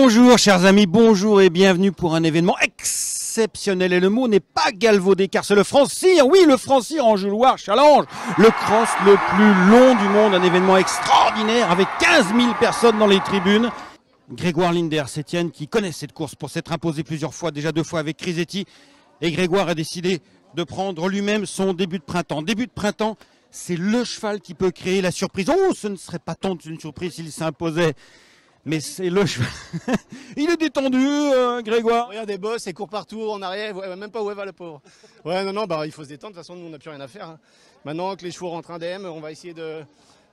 Bonjour chers amis, bonjour et bienvenue pour un événement exceptionnel. Et le mot n'est pas galvaudé car c'est le Francir, oui le Francir en Loire Challenge, le cross le plus long du monde, un événement extraordinaire avec 15 000 personnes dans les tribunes. Grégoire Linders, Etienne qui connaît cette course pour s'être imposé plusieurs fois, déjà deux fois avec Crisetti. Et Grégoire a décidé de prendre lui-même son début de printemps. Début de printemps, c'est le cheval qui peut créer la surprise. Oh, ce ne serait pas tant une surprise s'il s'imposait. Mais c'est le cheval. Il est détendu, euh, Grégoire. Regarde des bosses et court partout en arrière, ouais, même pas où elle va le pauvre. Ouais, non, non, bah, il faut se détendre, de toute façon, nous, on n'a plus rien à faire. hein. Maintenant que les chevaux rentrent indemnes, on va essayer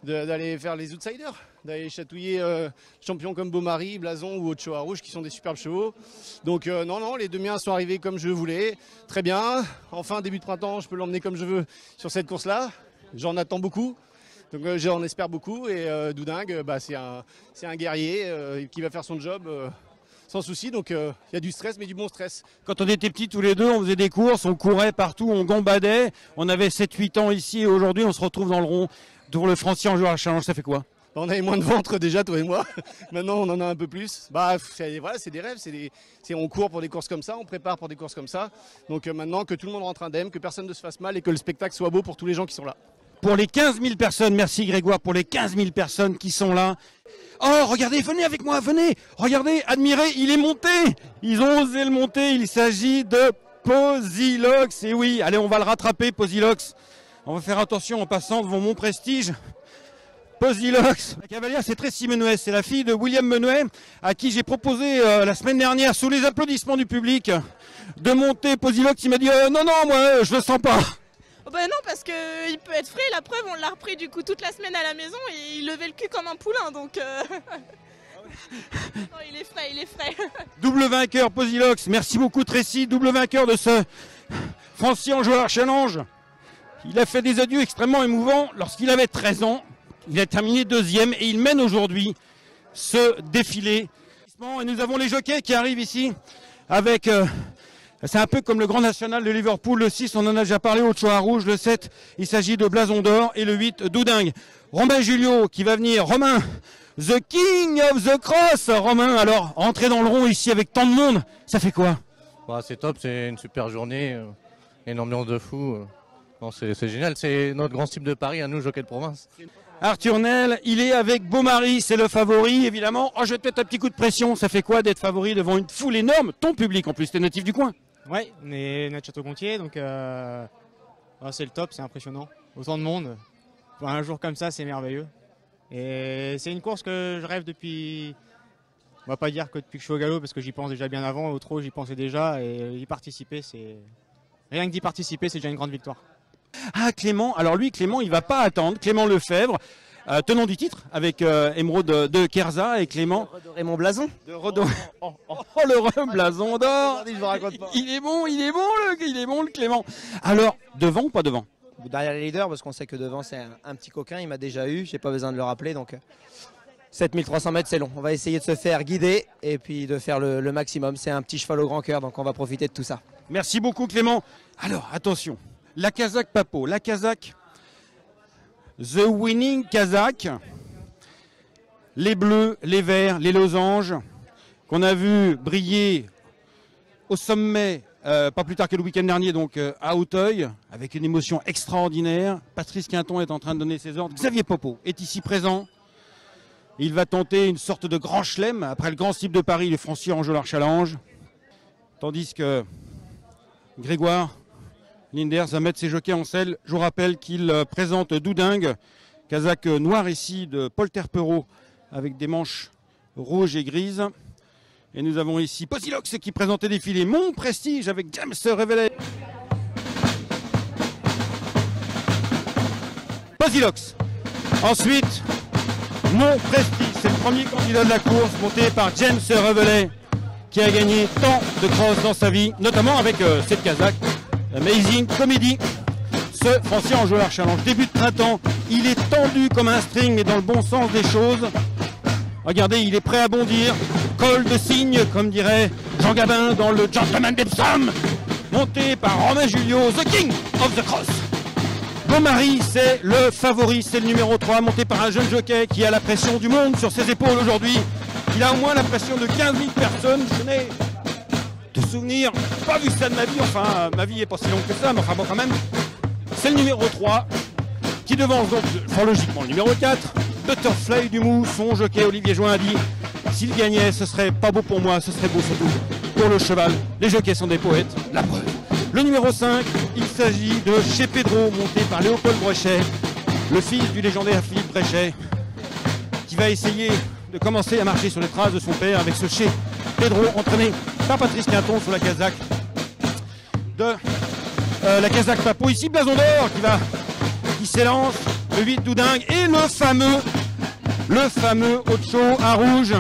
d'aller faire les outsiders, d'aller chatouiller euh, champions comme Beaumaris, Blason ou Ochoa Rouge qui sont des superbes chevaux. Donc euh, non, non, les deux miens sont arrivés comme je voulais, très bien. Enfin, début de printemps, je peux l'emmener comme je veux sur cette course-là. J'en attends beaucoup. Donc euh, j'en espère beaucoup et euh, Doudingue, euh, bah, c'est un, guerrier qui va faire son job sans souci. Donc euh, il y a du stress, mais du bon stress. Quand on était petits tous les deux, on faisait des courses, on courait partout, on gambadait. On avait 7-8 ans ici et aujourd'hui, on se retrouve dans le rond pour le Francier en joueur à challenge. Ça fait quoi? On avait moins de ventre déjà, toi et moi. Maintenant, on en a un peu plus. Bah, c'est voilà, c'est des rêves. C'est des, on court pour des courses comme ça, on prépare pour des courses comme ça. Donc euh, maintenant, que tout le monde rentre indemne, que personne ne se fasse mal et que le spectacle soit beau pour tous les gens qui sont là. Pour les 15 000 personnes, merci Grégoire, pour les 15 000 personnes qui sont là. Oh, regardez, venez avec moi, venez. Regardez, admirez, il est monté. Ils ont osé le monter. Il s'agit de Posilox. Et oui, allez, on va le rattraper, Posilox. On va faire attention en passant devant mon prestige. Posilox. La cavalière, c'est Tracy Menuet. C'est la fille de William Menuet, à qui j'ai proposé euh, la semaine dernière, sous les applaudissements du public, de monter Posilox. Il m'a dit euh, non, non, moi, je le sens pas. Bah non parce que il peut être frais, la preuve on l'a repris du coup toute la semaine à la maison et il levait le cul comme un poulain donc euh, il est frais, il est frais. Double vainqueur Posilox, merci beaucoup Tracy, double vainqueur de ce Francien joueur challenge. Il a fait des adieux extrêmement émouvants lorsqu'il avait 13 ans. Il a terminé deuxième et il mène aujourd'hui ce défilé. Et nous avons les jockeys qui arrivent ici avec... euh, c'est un peu comme le Grand National de Liverpool, le 6 on en a déjà parlé, Ochoa Rouge, le 7 il s'agit de Blason d'Or et le 8 Doudingue. Romain Julio qui va venir, Romain, the king of the cross, Romain, alors entrer dans le rond ici avec tant de monde, ça fait quoi? Bah, c'est top, c'est une super journée, euh, une ambiance de fou. euh. C'est génial, c'est notre grand type de Paris à nous, jockey de province. Arthur Nel, il est avec Beaumaris, c'est le favori évidemment. Oh, je vais te mettre un petit coup de pression, ça fait quoi d'être favori devant une foule énorme? Ton public en plus, t'es natif du coin. Ouais, on est Château-Gontier, donc euh, ah, c'est le top, c'est impressionnant. Autant de monde, pour un jour comme ça, c'est merveilleux. Et c'est une course que je rêve depuis, on va pas dire que depuis que je suis au galop, parce que j'y pense déjà bien avant, au trot j'y pensais déjà, et y participer, c'est... Rien que d'y participer, c'est déjà une grande victoire. Ah Clément, alors lui Clément il va pas attendre, Clément Lefebvre, euh, tenant du titre avec euh, Émeraude de, de Kerza et Clément Raymond Blason de. Oh, le re blason d'or. Il est bon, il est bon le, il est bon le Clément. Alors, devant ou pas devant? Derrière les leaders, parce qu'on sait que devant c'est un, un petit coquin, il m'a déjà eu, j'ai pas besoin de le rappeler, donc euh, 7300 mètres c'est long. On va essayer de se faire guider et puis de faire le, le maximum. C'est un petit cheval au grand cœur, donc on va profiter de tout ça. Merci beaucoup Clément. Alors, attention, la Kazakh Papo, la Kazakh, The Winning Kazakh, les bleus, les verts, les losanges, qu'on a vu briller au sommet, euh, pas plus tard que le week-end dernier, donc euh, à Hauteuil, avec une émotion extraordinaire. Patrice Quinton est en train de donner ses ordres. Xavier Popo est ici présent. Il va tenter une sorte de grand chelem après le grand type de Paris, le Francier Angelard Challenge. Tandis que Grégoire Linders va mettre ses jockeys en selle. Je vous rappelle qu'il euh, présente Doudingue, Kazakh noir ici de Paul avec des manches rouges et grises. Et nous avons ici Posilox qui présentait défilé Mon Prestige avec James Revelet. Posilox. Ensuite, Mon Prestige, c'est le premier candidat de la course monté par James Revelet qui a gagné tant de crosses dans sa vie, notamment avec euh, cette Kazakh Amazing Comedy. Ce Français en joueur challenge début de printemps, il est tendu comme un string, mais dans le bon sens des choses. Regardez, il est prêt à bondir. Col de cygne, comme dirait Jean Gabin dans le Gentleman d'Epsom. Monté par Romain Julio, The King of the Cross. Beaumaris, c'est le favori, c'est le numéro 3, monté par un jeune jockey qui a la pression du monde sur ses épaules aujourd'hui. Il a au moins la pression de 15 000 personnes. Je n'ai de souvenirs, pas vu ça de ma vie, enfin ma vie est pas si longue que ça, mais enfin bon quand même. C'est le numéro 3 qui devance donc, logiquement le numéro 4, Butterfly du Mou, son jockey Olivier Join a dit s'il gagnait ce serait pas beau pour moi, ce serait beau surtout pour le cheval. Les jockeys sont des poètes, la preuve. Le numéro 5, il s'agit de Chez Pedro, monté par Léopold Brechet, le fils du légendaire Philippe Brechet, qui va essayer de commencer à marcher sur les traces de son père avec ce Chez Pedro, entraîné par Patrice Quinton sur la Kazakh de euh, la Kazakh Papo. Ici, Blason d'Or qui va, qui s'élance, le 8 Doudingue et le fameux, le fameux Ocho à rouge.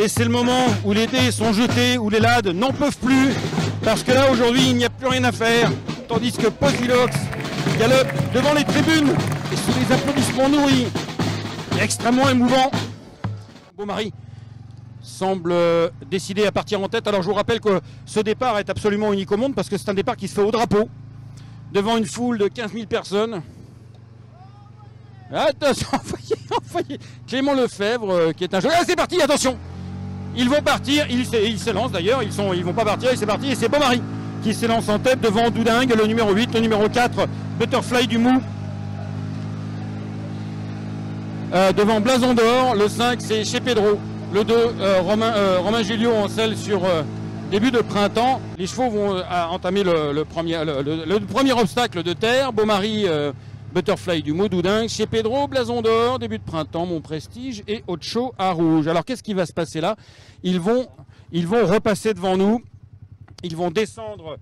Et c'est le moment où les dés sont jetés, où les lades n'en peuvent plus, parce que là aujourd'hui il n'y a plus rien à faire, tandis que Pokilox galope devant les tribunes et sous les applaudissements nourris, extrêmement émouvant. Beau Marie semble euh, décidé à partir en tête. Alors je vous rappelle que ce départ est absolument unique au monde parce que c'est un départ qui se fait au drapeau, devant une foule de 15 000 personnes. Attention, envoyez, envoyez. Clément Lefebvre euh, qui est un jeu. Ah, c'est parti, attention Ils vont partir, ils s'é- ils s'élancent d'ailleurs, ils ils vont pas partir, c'est parti, et c'est Beaumarie qui s'élance en tête devant Doudingue, le numéro 8, le numéro 4, Butterfly du Mou. Euh, devant Blason d'Or, le 5 c'est chez Pedro, le 2 euh, Romain, euh, Romain Julio en selle sur euh, début de printemps. Les chevaux vont entamer le, premier, le, le- le premier obstacle de terre, Beaumarie euh, Butterfly du mot Doudingue, chez Pedro, Blason d'Or, début de printemps, Mon Prestige et Ocho à rouge. Alors qu'est-ce qui va se passer là? Ils vont, repasser devant nous. Ils vont descendre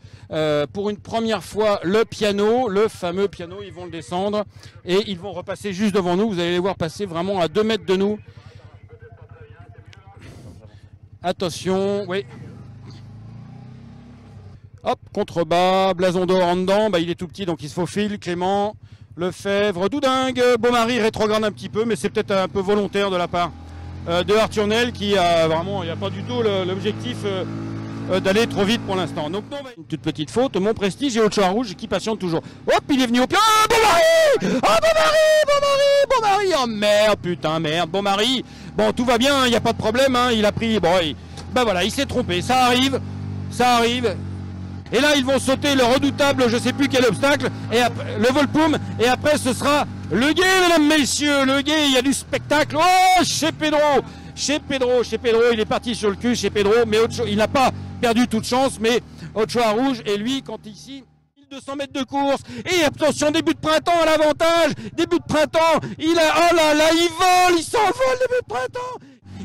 pour une première fois le piano, le fameux piano, ils vont le descendre et ils vont repasser juste devant nous. Vous allez les voir passer vraiment à 2 mètres de nous. Attention, oui. Hop, contrebas, blason d'or en dedans, bah, il est tout petit donc il se faufile. Clément, Lefebvre, Doudingue, Beaumarie rétrograde un petit peu, mais c'est peut-être un peu volontaire de la part euh, de Arthur Nel qui a vraiment, il n'y a pas du tout l'objectif euh, euh, d'aller trop vite pour l'instant. Donc bah, une toute petite faute, mon prestige et autre chose rouge qui patiente toujours. Hop, il est venu au pied. Ah, Beaumarie Ah, Beaumarie Beaumarie Beaumarie Oh merde, putain, merde, Beaumarie Bon, tout va bien, il n'y a pas de problème, hein, il a pris... Bon, il- bah voilà, il s'est trompé, ça arrive, ça arrive. Et là, ils vont sauter le redoutable, je sais plus quel obstacle, et le Volpoum, et après, ce sera le guet, mesdames, messieurs, le guet, il y a du spectacle. Oh, chez Pedro, chez Pedro, chez Pedro, il est parti sur le cul, chez Pedro, mais Ocho, il n'a pas perdu toute chance, mais Ocho à rouge, et lui, quand ici, 1200 mètres de course, et attention, début de printemps à l'avantage, début de printemps, il a, oh là là, il vole, il s'envole, début de printemps.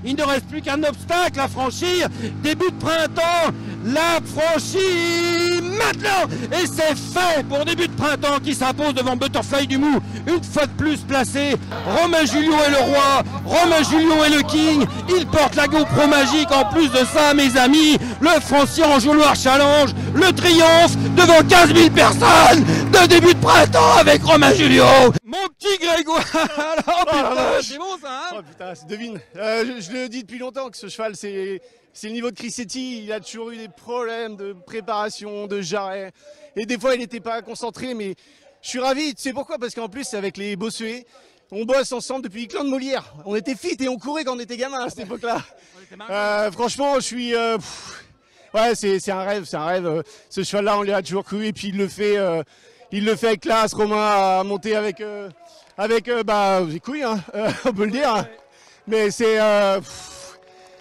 Il ne reste plus qu'un obstacle à franchir. Début de printemps, la franchie maintenant. Et c'est fait pour début de printemps qui s'impose devant Butterfly du Mou. Une fois de plus placé. Romain Julio est le roi. Romain Julio est le king. Il porte la GoPro magique. En plus de ça, mes amis, le Francier Enjouloir Challenge. Le triomphe devant 15 000 personnes de début de printemps avec Romain Julio. Mon petit Grégoire. Alors, Oh putain, c'est bon ça, hein Oh putain, c'est devine. Euh, je, je le dis depuis longtemps que ce cheval, c'est c'est le niveau de Crissetti. Il a toujours eu des problèmes de préparation, de jarret. Et des fois, il n'était pas concentré. Mais je suis ravi. Tu sais pourquoi? Parce qu'en plus, avec les Bossuet, on bosse ensemble depuis Clan de Molière. On était fit et on courait quand on était gamin à cette époque-là. Euh, franchement, je suis. euh, pff, ouais, c'est un rêve, c'est un rêve. Euh, Ce cheval-là, on lui a toujours cru. Et puis, il le fait. euh, il le fait avec classe. Romain a monté avec. avec bah, les couilles, hein, on peut le dire. Mais c'est.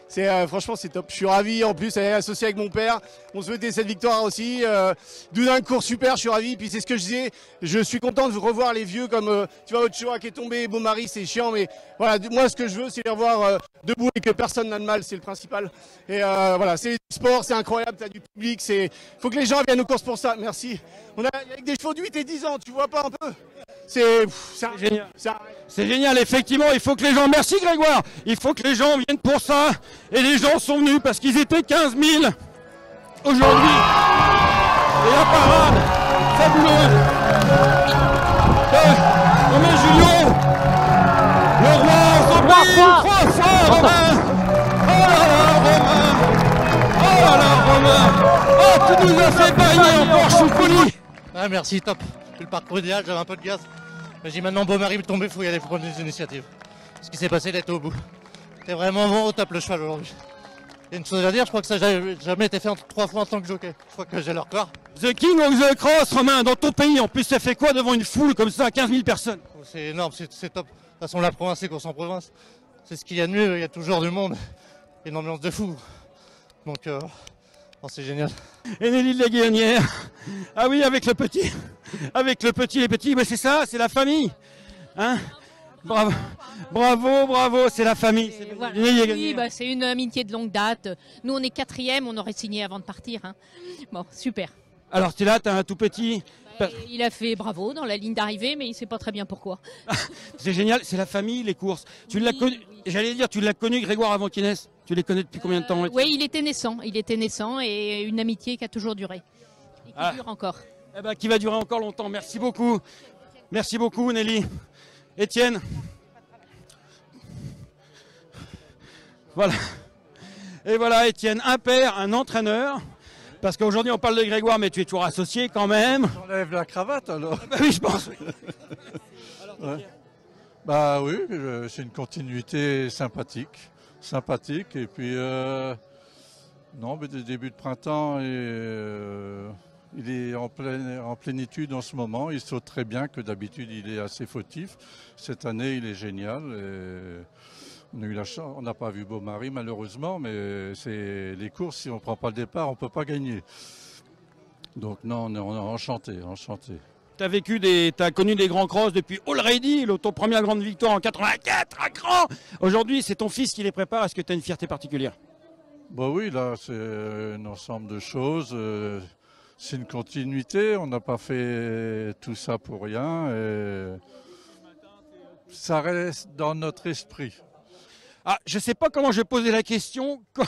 C'est euh, franchement c'est top. Je suis ravi en plus elle est associée avec mon père. On souhaitait cette victoire aussi. Euh, Doudin court super, je suis ravi. Puis c'est ce que je disais. Je suis content de revoir les vieux comme euh, tu vois Ochoa qui est tombé, Beaumarie c'est chiant, mais voilà moi ce que je veux c'est les revoir euh, debout et que personne n'a de mal, c'est le principal. Et euh, voilà c'est sport, c'est incroyable, t'as du public, c'est faut que les gens viennent aux courses pour ça. Merci. On a avec des chevaux de 8 et 10 ans, tu vois pas un peu? C'est Génial. C'est génial, effectivement, il faut que les gens, merci Grégoire, il faut que les gens viennent pour ça. Et les gens sont venus parce qu'ils étaient 15 000 aujourd'hui. Et la parade fabuleuse de Romain Julio, le roi Zobli, trois fois Romain. Oh là là, Romain. Oh là là, Romain. Oh, tu nous as fait baigner en Porsche Poli. Ah, merci, top. Le parcours idéal, j'avais un peu de gaz. Mais j'ai maintenant Beaumarie me tomber, faut y aller, faut prendre des initiatives. Ce qui s'est passé d'être au bout. T'es vraiment bon au top le cheval aujourd'hui. Il y a une chose à dire, je crois que ça n'a jamais été fait en trois fois en tant que jockey. Je crois que j'ai leur corps. The King of the Cross, Romain, dans ton pays, en plus, ça fait quoi devant une foule comme ça, 15 000 personnes? C'est énorme, c'est top. De toute façon, la province, c'est course en province. C'est ce qu'il y a de mieux, il y a toujours du monde. Une ambiance de fou. Donc, euh, oh, c'est génial. Et Nelly de la Guérinière. Ah oui, avec le petit. Avec le petit, les petits, mais c'est ça, c'est la famille. Hein? Bravo, bravo, bravo, c'est la famille. Voilà. Oui, bah, c'est une amitié de longue date. Nous, on est quatrième, on aurait signé avant de partir. hein. Bon, super. Alors, tu es là, tu as un tout petit. Et il a fait bravo dans la ligne d'arrivée, mais il sait pas très bien pourquoi. C'est génial, c'est la famille, les courses. Tu l'as connu, oui. j'allais dire, tu l'as connu, Grégoire, avant qu'il naisse. Tu les connais depuis combien de temps oui, il était naissant. Il était naissant et une amitié qui a toujours duré. Et qui Ah. dure encore. Eh ben, qui va durer encore longtemps. Merci beaucoup. Merci beaucoup, Nelly. Étienne. Voilà. Et voilà, Étienne, un père, un entraîneur. Parce qu'aujourd'hui, on parle de Grégoire, mais tu es toujours associé quand même. J'enlève la cravate alors. Bah oui, je pense. Bah oui, c'est une continuité sympathique, sympathique. Et puis euh, non, mais des débuts de printemps et euh, il est en, pleine- en plénitude en ce moment. Il saute très bien, que d'habitude il est assez fautif. Cette année, il est génial. et on a eu la chance, on n'a pas vu Beaumaris malheureusement, mais c'est les courses. Si on prend pas le départ, on peut pas gagner. Donc non, on est, on est enchanté, enchanté. Tu as vécu des, t'as connu des grands crosses depuis Already, ton première grande victoire en 84 à Cran. Aujourd'hui, c'est ton fils qui les prépare. Est-ce que tu as une fierté particulière? Bah oui, là, c'est un ensemble de choses. C'est une continuité. On n'a pas fait tout ça pour rien. Et ça reste dans notre esprit. Ah, je sais pas comment je vais poser la question. Quand-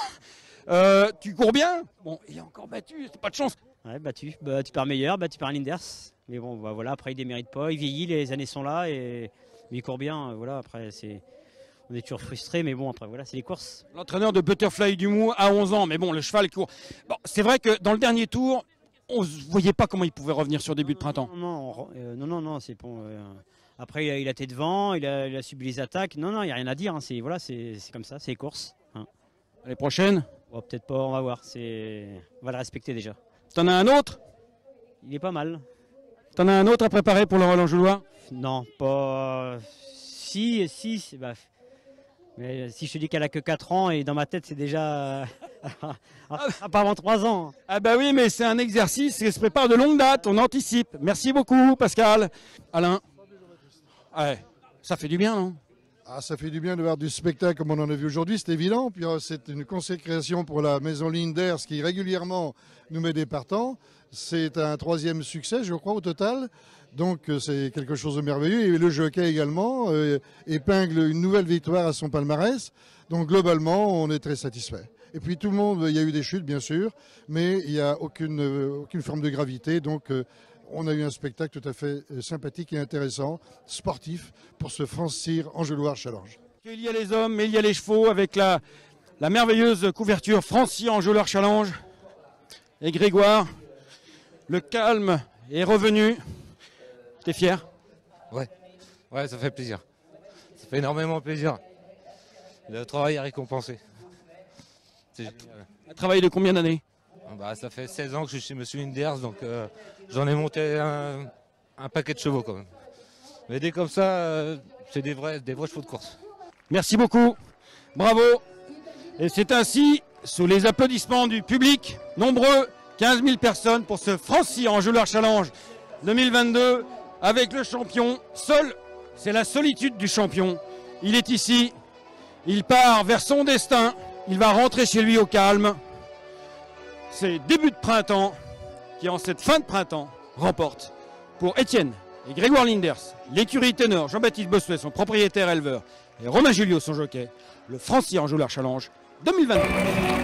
Euh, tu cours bien? Bon, il est encore battu, c'est pas de chance. Ouais, battu. Bah, tu pars meilleur, battu par Linders. Mais bon, bah, voilà, après, il démérite pas. Il vieillit, les années sont là. Et... Mais il court bien. euh, Voilà, après, c'est. On est toujours frustré, mais bon, après, voilà, c'est les courses. L'entraîneur de Butterfly du Mou à 11 ans, mais bon, le cheval court. Bon, c'est vrai que dans le dernier tour, on ne voyait pas comment il pouvait revenir sur début de printemps. Non, non, on euh, non, non, non, c'est bon. euh, Après, il a, il a été devant, il a, il a subi les attaques. Non, non, il n'y a rien à dire. hein, C'est voilà, c'est comme ça, c'est les courses. hein. L'année prochaine, Bon, Peut-être pas, on va voir. On va le respecter déjà. t'en as un autre? Il est pas mal. T'en as un autre à préparer pour le Roland-Joulois Non, pas. Si, si, bah, mais si je te dis qu'elle a que 4 ans et dans ma tête c'est déjà. Ah, pas avant 3 ans. Ah bah oui, mais c'est un exercice qui se prépare de longue date, on anticipe. Merci beaucoup, Pascal. Alain Ouais, ça fait du bien, non? Ah, ça fait du bien de voir du spectacle comme on en a vu aujourd'hui, c'est évident. Puis euh, c'est une consécration pour la maison Linders qui régulièrement nous met des partants. C'est un troisième succès, je crois, au total. Donc euh, c'est quelque chose de merveilleux. Et le jockey également euh, épingle une nouvelle victoire à son palmarès. Donc globalement, on est très satisfait. Et puis tout le monde, il y a eu des chutes bien sûr, mais il n'y a aucune, aucune forme de gravité. Donc euh, on a eu un spectacle tout à fait euh, sympathique et intéressant, sportif, pour ce France Cyr Angeloire Challenge. Il y a les hommes, mais il y a les chevaux avec la, la merveilleuse couverture Francie Angeleur Challenge. Et Grégoire, le calme est revenu. T'es fier? Ouais, ça fait plaisir. Ça fait énormément plaisir. Le travail est récompensé. C'est génial. De combien d'années Bah, ça fait 16 ans que je suis chez Monsieur Inders, donc euh, j'en ai monté un, un paquet de chevaux quand même. Mais dès comme ça, euh, c'est des vrais, des vrais chevaux de course. Merci beaucoup. Bravo. Et c'est ainsi, sous les applaudissements du public, nombreux, 15 000 personnes pour ce Francie Angeleur Challenge 2022 avec le champion. Seul, c'est la solitude du champion. Il est ici, il part vers son destin, il va rentrer chez lui au calme. C'est début de printemps qui, en cette fin de printemps, remporte pour Étienne et Grégoire Linders, l'écurie ténor Jean-Baptiste Bossuet, son propriétaire éleveur, et Romain Julio, son jockey, le Francis Angeleur Challenge 2022.